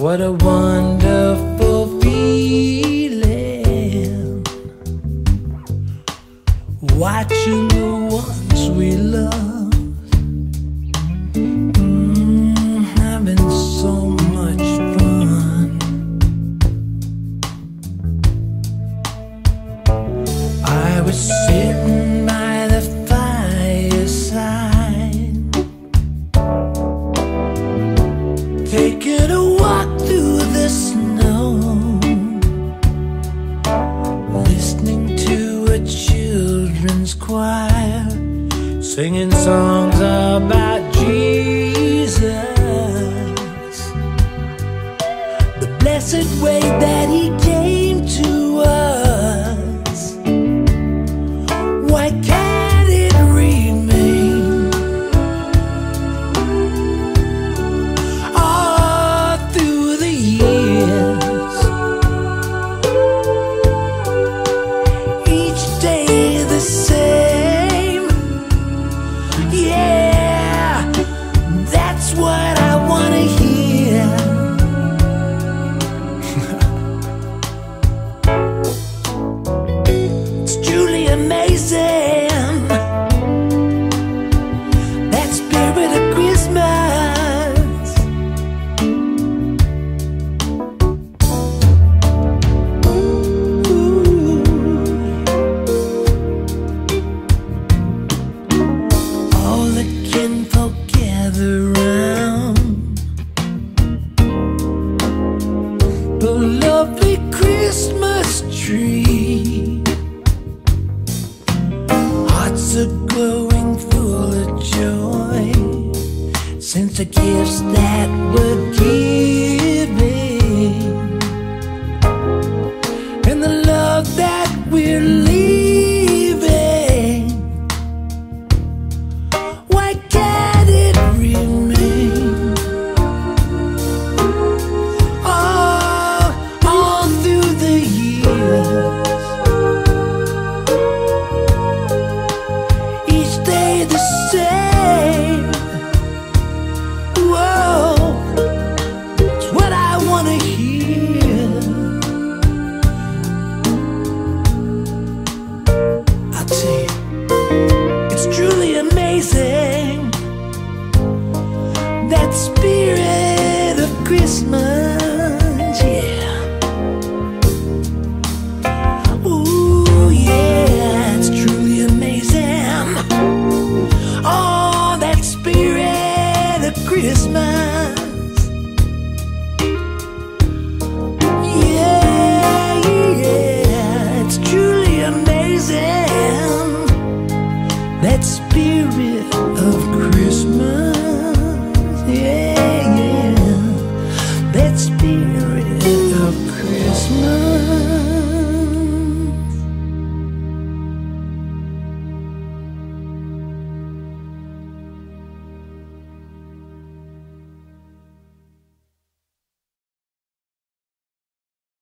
What a wonderful feeling watching the ones we love. Children's choir, singing songs about Jesus, the blessed way that He came to us. The lovely Christmas tree. The same. Whoa, it's what I wanna hear. I'll tell you, it's truly amazing